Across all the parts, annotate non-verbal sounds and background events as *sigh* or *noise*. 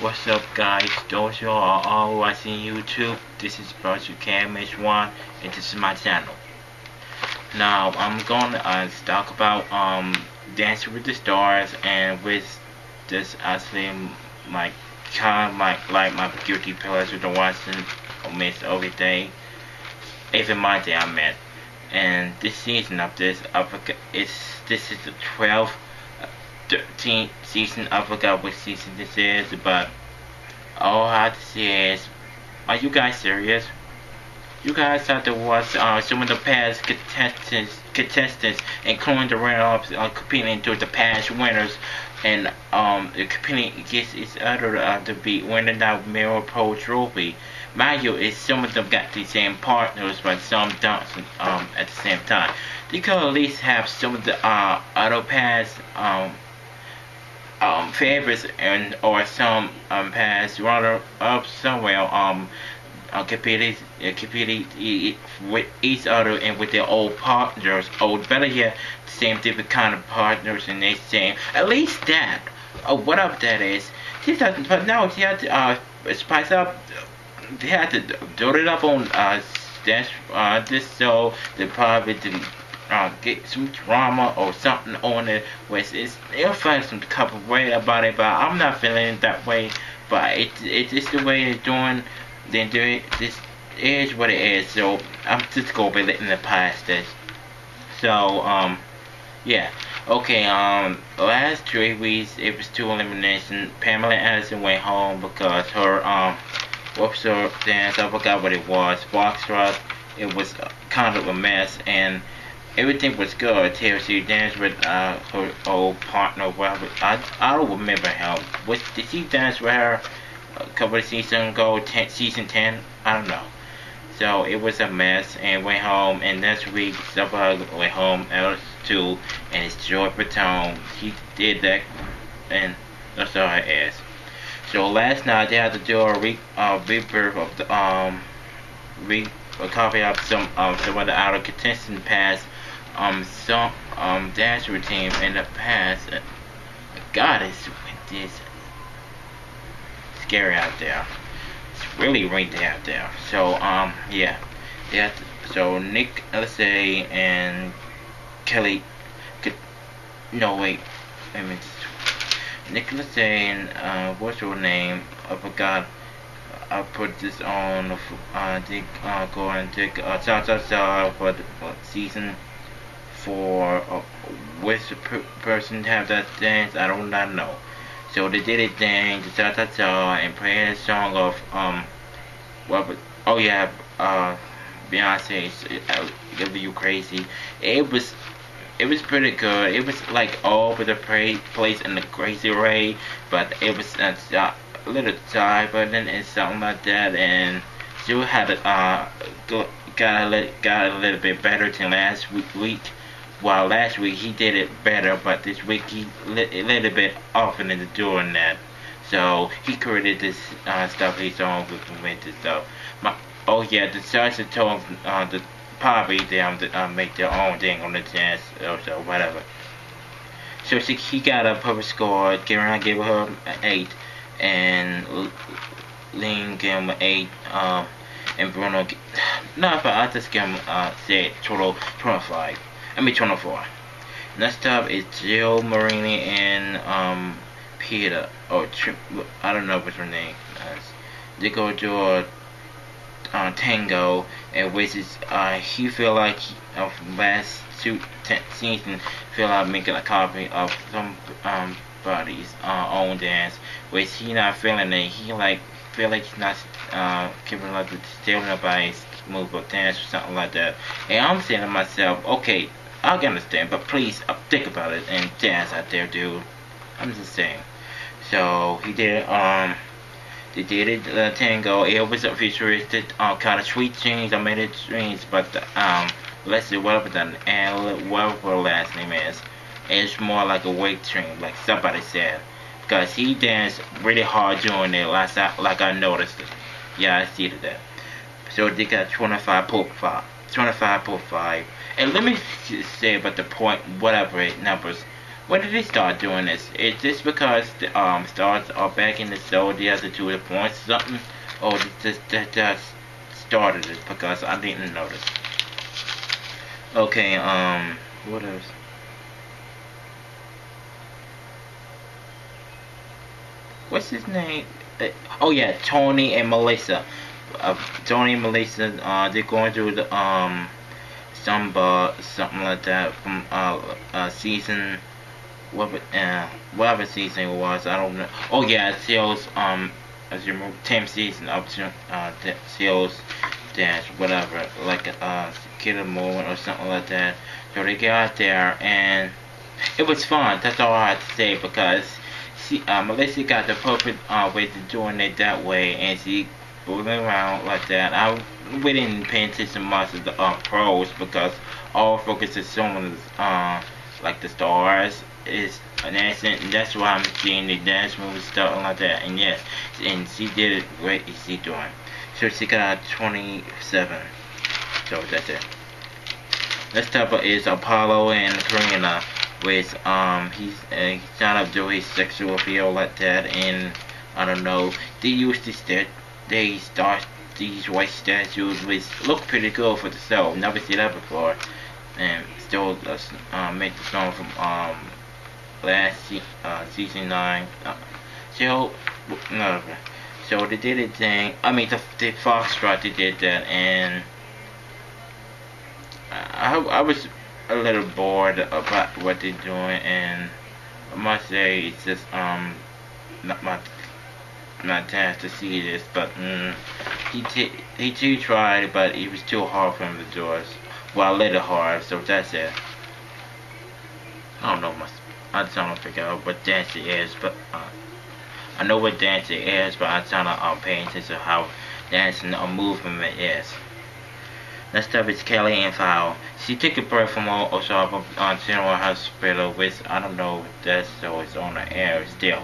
What's up guys, those you are all watching YouTube, this is Project KMH1 and this is my channel. Now I'm to uh, talk about um, Dancing with the Stars and with this actually my kind of my, like my guilty pleasure to watching almost every day, even my day I met. And this season of this, I forgot, it's, this is the 12th 13th season. I forgot which season this is, but all I have to say is, are you guys serious? You guys thought to watch uh, some of the past contestants, contestants including the runners uh, competing to the past winners, and um, competing against each other uh, to be winning that Mirrorball Trophy. Mind you, is some of them got the same partners, but some don't um, at the same time. They could at least have some of the uh, other past um, um, favorites and or some um, past runner up somewhere um uh, competed uh, with each other and with their old partners. Old better yet same different kind of partners and they same. At least that uh, whatever that is he doesn't but no he had to uh spice up they had to do it up on uh this uh this so probably didn't uh, get some drama or something on it, which is you'll find some couple way about it, but I'm not feeling that way. But it, it it's the way it's doing. Then do it. This is what it is. So I'm just gonna be letting it past this. So um, yeah. Okay, um, last three weeks it was two elimination. Pamela Anderson went home because her um, whoops her dance. I forgot what it was. box Foxtrot. It was kind of a mess and everything was good she danced with uh, her old partner. Well, I, I don't remember how. Was, did she dance with her a couple of seasons ago, ten, season 10? I don't know. So it was a mess and went home. And next week, Supper went home, else too, and it's Joey Fatone. He did that, and that's all I asked. So last night they had to do a re uh, rebirth of the um re a copy of some um some of the outer contestant past um some um dance routine in the past. Uh, God, it's this scary out there. It's really windy out there. So um yeah, yeah. So Nick, let's and Kelly. Could, no wait, I mean Nicholas and uh, what's your name? I forgot. I put this on uh, the uh, go and take uh, cha cha cha for the for season for uh, which per person have that dance. I do not know. So they did it dance cha cha cha and play a song of um what well, oh yeah uh Beyonce's uh, "Give You Crazy." It was it was pretty good. It was like all over the place in the crazy way, but it was uh, a little tight button and something like that, and still had uh got a got a little bit better than last week. While last week he did it better, but this week he a little bit off into doing that. So he created this uh, stuff he's on with the stuff. My, oh yeah, the sergeant told uh, the probably them to uh, make their own thing on the dance or so, whatever. So she, he got a perfect score. Karen gave her an 8, and Len gave him an 8, um, and Bruno, *sighs* no, but I just gave him, uh, say total 25. I mean 24. Next up is Gilles Marini and, um, Peter, or, I don't know what's her name is. They go to a uh, Tango, and which is uh, he feel like of last two season feel like making a copy of some um uh, own dance, which he not feeling it. He like feel like he's not uh giving up the stealing nobody's move or dance or something like that. And I'm saying to myself, okay, I can understand, but please uh, think about it and dance out there, dude. I'm just saying. So he did um they did it uh, tango. It was a futuristic uh, kind of sweet jeans. I made it jeans, but um, let's see whatever the and whatever last name is, it's more like a weight train, like somebody said, because he danced really hard doing it. Like I like I noticed it. Yeah, I see that. So they got 25.5, 25.5. And let me say about the point, whatever it numbers. when did they start doing this? Is this because the um stars are back in the have to do the points or something, or that just started it because I didn't notice. Okay, um, what else? What's his name? Uh, oh yeah, Tony and Melissa. Uh, Tony and Melissa, uh, they're going through the um some uh, something like that from uh, uh season what uh whatever season it was. I don't know. Oh yeah, shows um as you move 10th season up to uh shows dash whatever like a uh, killer moment or something like that. So they got there and it was fun. That's all I have to say because uh, Melissa got the perfect uh, way to doing it that way and she moving around like that. I we didn't pay attention much to the uh, pros because all focus is on uh like the stars. Is dancing and that's why I'm seeing the dance moves stuff like that. And yes and she did it great she doing. So she got 27 so that's it. Next up is Apollo and Karina with um he's uh, he's trying to do his sexual appeal like that and I don't know. They used to start they start these white statues which look pretty good for the show. Never seen that before. And still uh, um, make the song from um last se uh, season nine. Uh, so no so they did a thing I mean the, the Foxtrot they did that and I, I was a little bored about what they're doing and I must say it's just um not my not chance to see this but mm, he t he too tried but it was too hard for him to do it well a little hard so that's it I don't know much I just don't figure out what dance it is but uh, I know what dance it is but I'm trying to um, pay attention to how dancing or movement is Next up is Kelly and Val. She took a break from all Osaka on General Hospital, which I don't know if that's it's on the air still.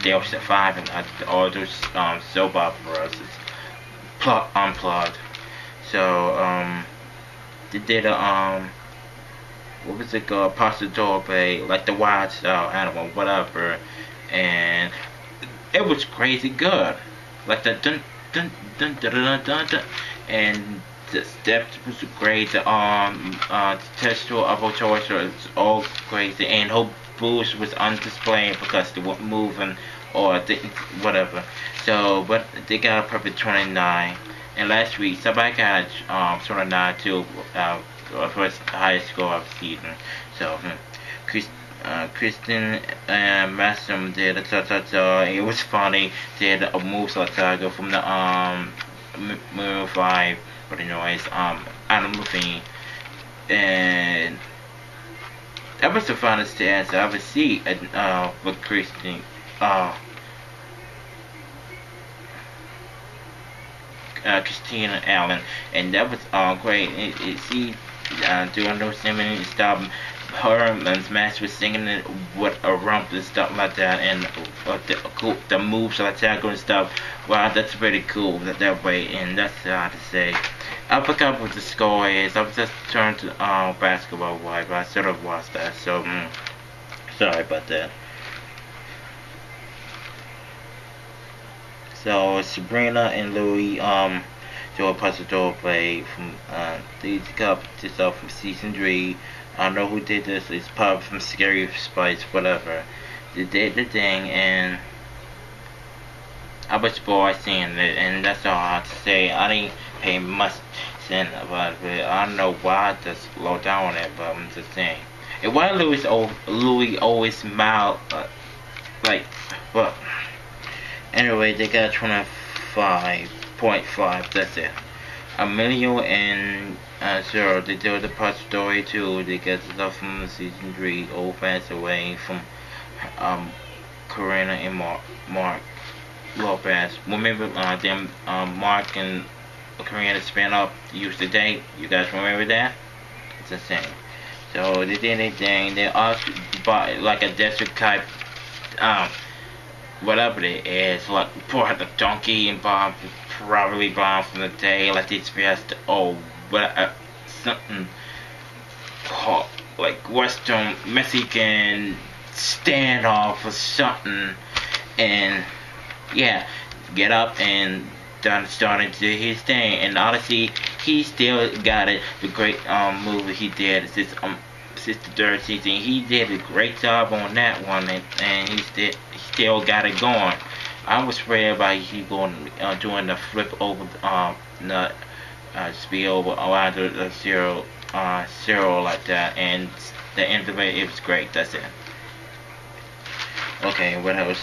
Still surviving all those um, soap operas. It's plug, unplugged. So, um, they did a, um, what was it called? Pasta Torpe, like the wild style animal, whatever. And it was crazy good. Like the dun dun dun dun dun dun, dun. and the steps was great. The um uh the texture of her choice was all crazy, and her boobs was on display because they weren't moving or whatever. So, but they got a perfect 29. And last week, somebody got um 29 too, uh, first highest score of the season. So, hmm. Chris, uh, Kristen and Masum did a ta ta ta. It was funny. Did a move so like Jagger from the um Maroon Five but anyways, um, Adam Levine, and that was the funnest dance I ever see uh, with Kristen, uh, uh, Christina Allen, and that was uh, great. It, it, she uh, doing those singing and stuff. Her and Max was singing it with a rump and stuff like that, and uh, the, cool, the moves like and stuff. Wow, that's pretty cool that that way, and that's how to say. I forgot what the score is. I was just turned to uh, basketball wide, but I should have watched that. So, mm, sorry about that. So Sabrina and Louis, um, Joe Pastor play from uh, these got this up from season three. I don't know who did this. It's probably from Scary Spice, whatever. They did the thing, and I was bored seeing it, and that's all I have to say. I didn't pay much attention about it. I don't know why I just slow down on it, but I'm just saying. And why Louis, Louis always smile, uh, like, but anyway, they got 25.5, that's it. Emilio and uh, zero, they do the part story too. They get stuff from season three, old fans away from um, Karina and Mark, Mark Lopez. Remember uh, them, um, Mark and Korean spin off used to date. You guys remember that? It's the same. So they did anything. They also bought like a desert type, um, whatever it is, like bought the donkey and bomb, probably bomb from the day, like this fast, oh, what, uh, something called, like Western Mexican standoff or something, and yeah, get up and done starting to do his thing. And honestly, he still got it. The great um movie he did since um since the third season, he did a great job on that one, and, and he still still got it going. I was afraid about he going uh, doing the flip over um the uh, spill over around the, the zero uh zero like that, and the end of it, it was great. That's it. Okay, what else?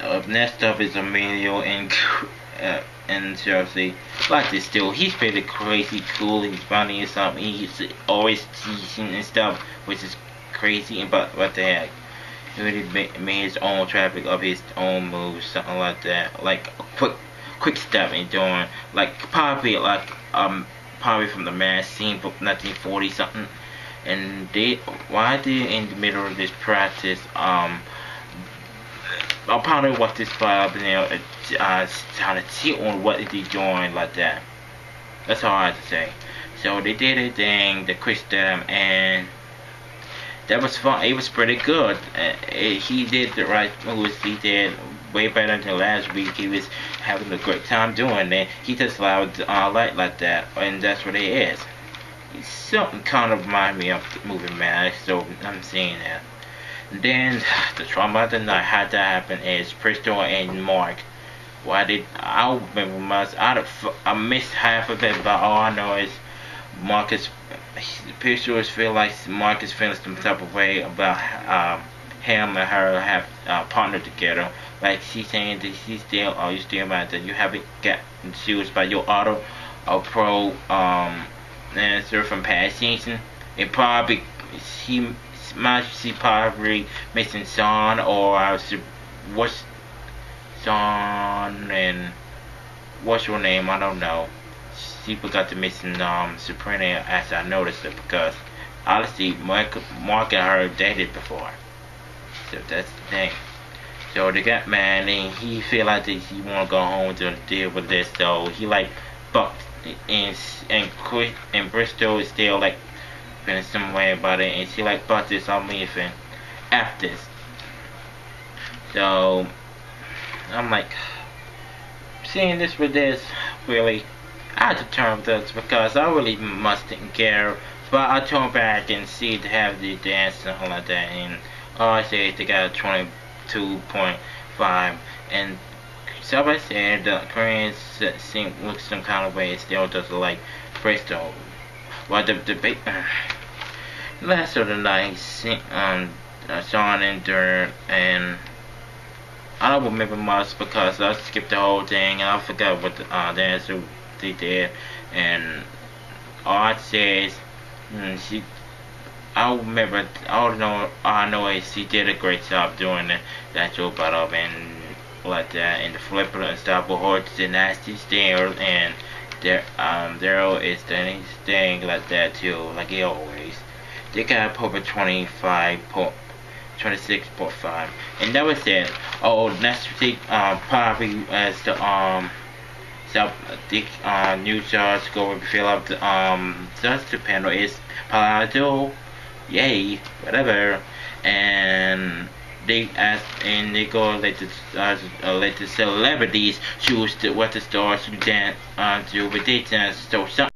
Up next up is Emilio and uh, and Chelsie. Like this still, he's pretty crazy cool. He's funny or something. He's always teasing and stuff, which is crazy. But what the heck? He really made his own traffic of his own moves, something like that. Like quick, quick step and doing like probably like um probably from the mass scene from 1940 something. And they why they in the middle of this practice um Probably watch this five you know, uh, trying to cheat on what they doing like that. That's all I have to say. So they did a thing, the quick them, and that was fun. It was pretty good. Uh, it, he did the right moves. He did way better than last week. He was having a great time doing it. He just allowed uh, light like that, and that's what it is. Something kind of reminds me of the movie Max, so I'm seeing that. Then the trauma that I had to happen is Bristol and Mark. Why did I remember? I I missed half of it, but all I know is Marcus. Pictures feel like Marcus feels some type of way about um, him and her have uh, partnered together. Like she's saying that she's still, are you still mad that you haven't gotten shoes by your auto or pro um answer from past season? It probably she Majesty probably missing Sean or what's Sean and what's your name? I don't know. She forgot to mention um Sabrina as I noticed it because honestly Mark, Mark and her dated before. So that's the thing. So they got mad and he feel like that he wanna go home to deal with this so he like fucked and and Chris and Bristol is still like feeling some way about it and she like bought this on me and after this. So I'm like seeing this with this really I had to turn this because I really must didn't care. But I turned back and see to have the dance and all like that and all I say is they got a 22.5 and so I said the Koreans uh, seem look some kind of way still doesn't like Bristol. The debate uh, last of the night um Sean and Dirt and I don't remember much because I skipped the whole thing and I forgot what the uh, dancer they did. And all I say is mm, she I remember I know I know is she did a great job doing the, that joke battle and like that and the flipper and stuff but her the nasty stare and there um Daryl is standing staying like that too like he always. They got over 25 point 26.5 and that was it. Oh next week uh, probably as the um so the uh, new judge going to fill up the um judge panel is Palado yay whatever. And they ask and they go let the uh, uh, let the celebrities choose what the stars should dance uh, do with they dance so some